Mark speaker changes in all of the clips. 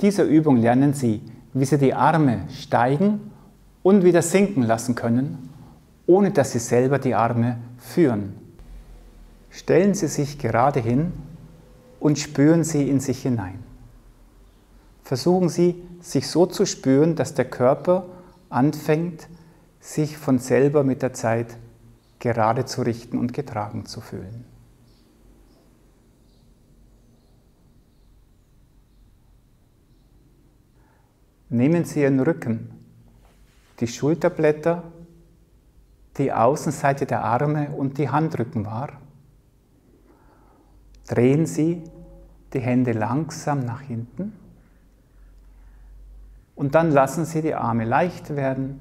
Speaker 1: Mit dieser Übung lernen Sie, wie Sie die Arme steigen und wieder sinken lassen können, ohne dass Sie selber die Arme führen. Stellen Sie sich gerade hin und spüren Sie in sich hinein. Versuchen Sie, sich so zu spüren, dass der Körper anfängt, sich von selber mit der Zeit gerade zu richten und getragen zu fühlen. Nehmen Sie Ihren Rücken, die Schulterblätter, die Außenseite der Arme und die Handrücken wahr. Drehen Sie die Hände langsam nach hinten und dann lassen Sie die Arme leicht werden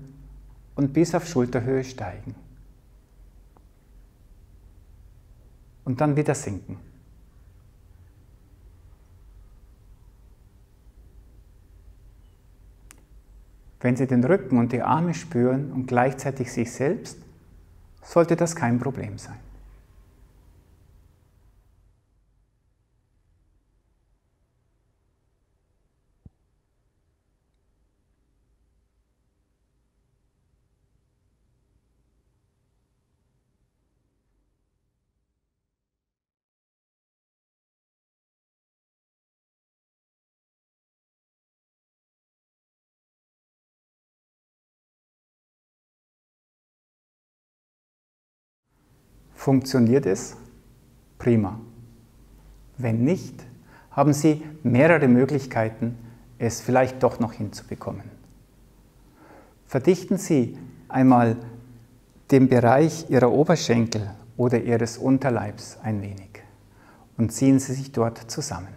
Speaker 1: und bis auf Schulterhöhe steigen. Und dann wieder sinken. Wenn Sie den Rücken und die Arme spüren und gleichzeitig sich selbst, sollte das kein Problem sein. Funktioniert es? Prima. Wenn nicht, haben Sie mehrere Möglichkeiten, es vielleicht doch noch hinzubekommen. Verdichten Sie einmal den Bereich Ihrer Oberschenkel oder Ihres Unterleibs ein wenig und ziehen Sie sich dort zusammen.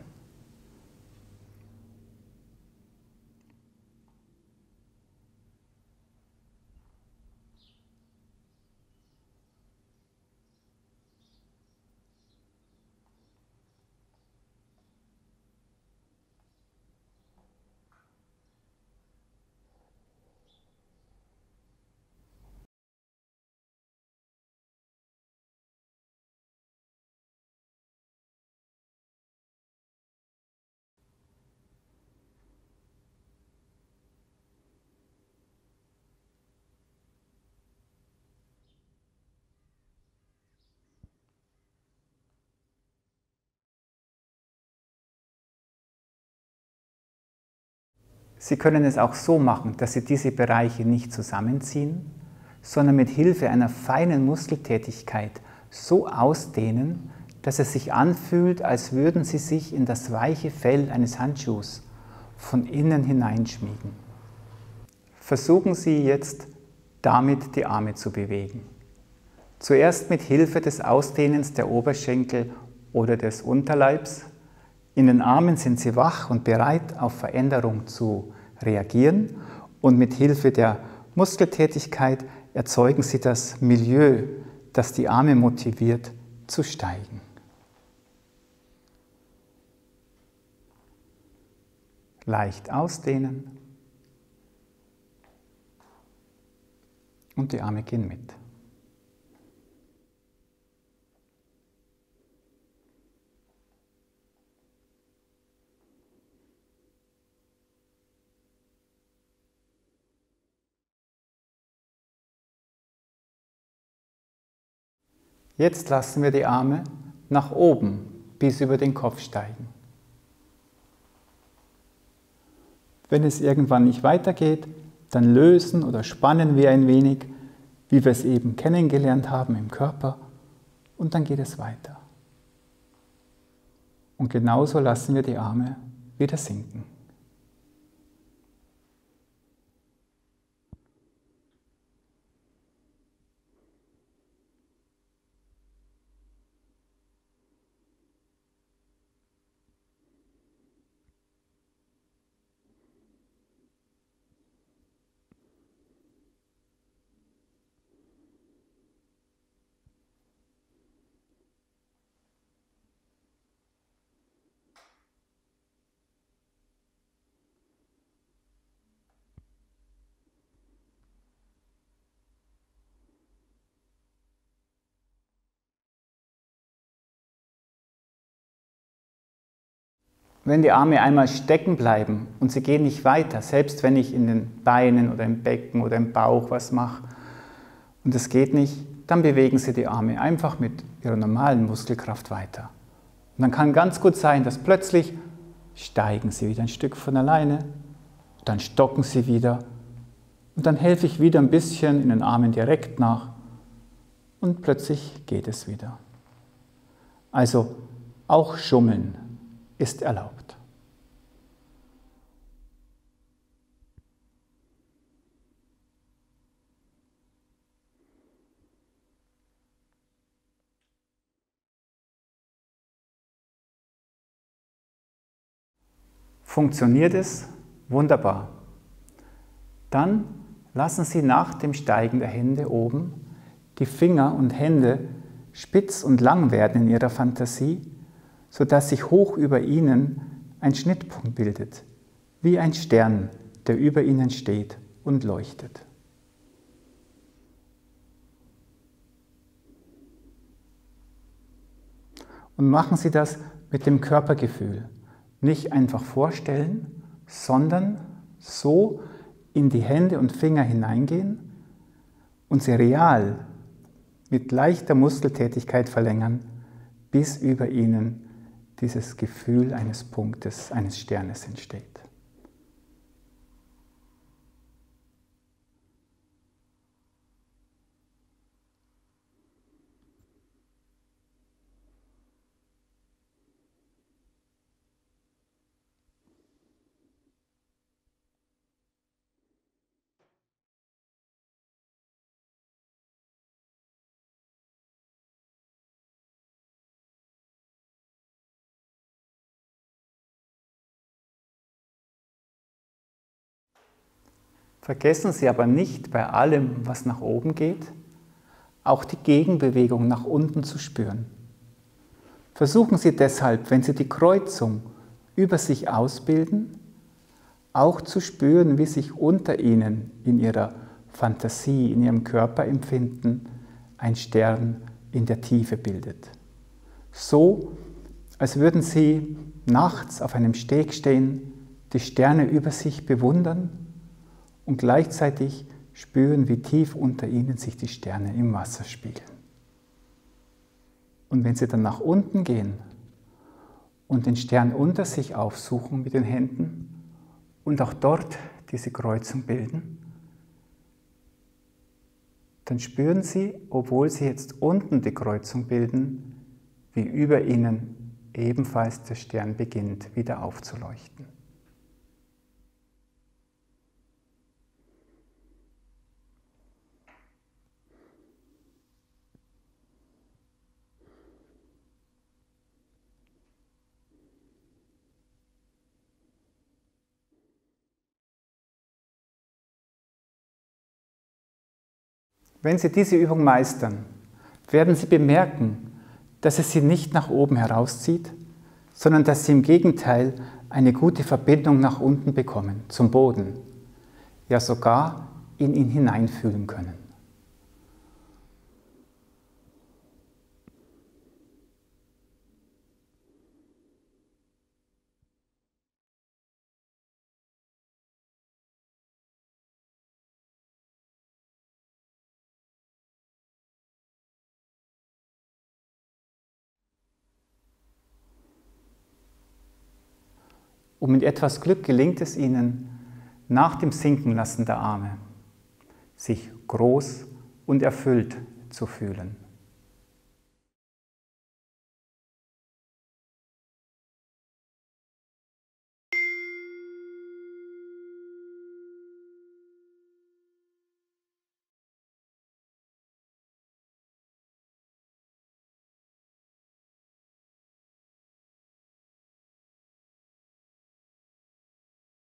Speaker 1: Sie können es auch so machen, dass Sie diese Bereiche nicht zusammenziehen, sondern mit Hilfe einer feinen Muskeltätigkeit so ausdehnen, dass es sich anfühlt, als würden Sie sich in das weiche Fell eines Handschuhs von innen hineinschmiegen. Versuchen Sie jetzt damit die Arme zu bewegen. Zuerst mit Hilfe des Ausdehnens der Oberschenkel oder des Unterleibs in den Armen sind sie wach und bereit, auf Veränderung zu reagieren und mit Hilfe der Muskeltätigkeit erzeugen sie das Milieu, das die Arme motiviert, zu steigen. Leicht ausdehnen und die Arme gehen mit. Jetzt lassen wir die Arme nach oben bis über den Kopf steigen. Wenn es irgendwann nicht weitergeht, dann lösen oder spannen wir ein wenig, wie wir es eben kennengelernt haben im Körper, und dann geht es weiter. Und genauso lassen wir die Arme wieder sinken. Wenn die Arme einmal stecken bleiben und sie gehen nicht weiter, selbst wenn ich in den Beinen oder im Becken oder im Bauch was mache und es geht nicht, dann bewegen Sie die Arme einfach mit Ihrer normalen Muskelkraft weiter. Und dann kann ganz gut sein, dass plötzlich steigen Sie wieder ein Stück von alleine, dann stocken Sie wieder und dann helfe ich wieder ein bisschen in den Armen direkt nach und plötzlich geht es wieder. Also auch Schummeln ist erlaubt. Funktioniert es? Wunderbar. Dann lassen Sie nach dem Steigen der Hände oben die Finger und Hände spitz und lang werden in Ihrer Fantasie, sodass sich hoch über Ihnen ein Schnittpunkt bildet, wie ein Stern, der über Ihnen steht und leuchtet. Und machen Sie das mit dem Körpergefühl nicht einfach vorstellen, sondern so in die Hände und Finger hineingehen und sie real mit leichter Muskeltätigkeit verlängern, bis über ihnen dieses Gefühl eines Punktes, eines Sternes entsteht. Vergessen Sie aber nicht bei allem, was nach oben geht, auch die Gegenbewegung nach unten zu spüren. Versuchen Sie deshalb, wenn Sie die Kreuzung über sich ausbilden, auch zu spüren, wie sich unter Ihnen in Ihrer Fantasie, in Ihrem Körperempfinden ein Stern in der Tiefe bildet. So, als würden Sie nachts auf einem Steg stehen, die Sterne über sich bewundern und gleichzeitig spüren, wie tief unter ihnen sich die Sterne im Wasser spiegeln. Und wenn sie dann nach unten gehen und den Stern unter sich aufsuchen mit den Händen und auch dort diese Kreuzung bilden, dann spüren sie, obwohl sie jetzt unten die Kreuzung bilden, wie über ihnen ebenfalls der Stern beginnt wieder aufzuleuchten. Wenn Sie diese Übung meistern, werden Sie bemerken, dass es Sie nicht nach oben herauszieht, sondern dass Sie im Gegenteil eine gute Verbindung nach unten bekommen, zum Boden, ja sogar in ihn hineinfühlen können. Und mit etwas Glück gelingt es ihnen, nach dem Sinkenlassen der Arme, sich groß und erfüllt zu fühlen.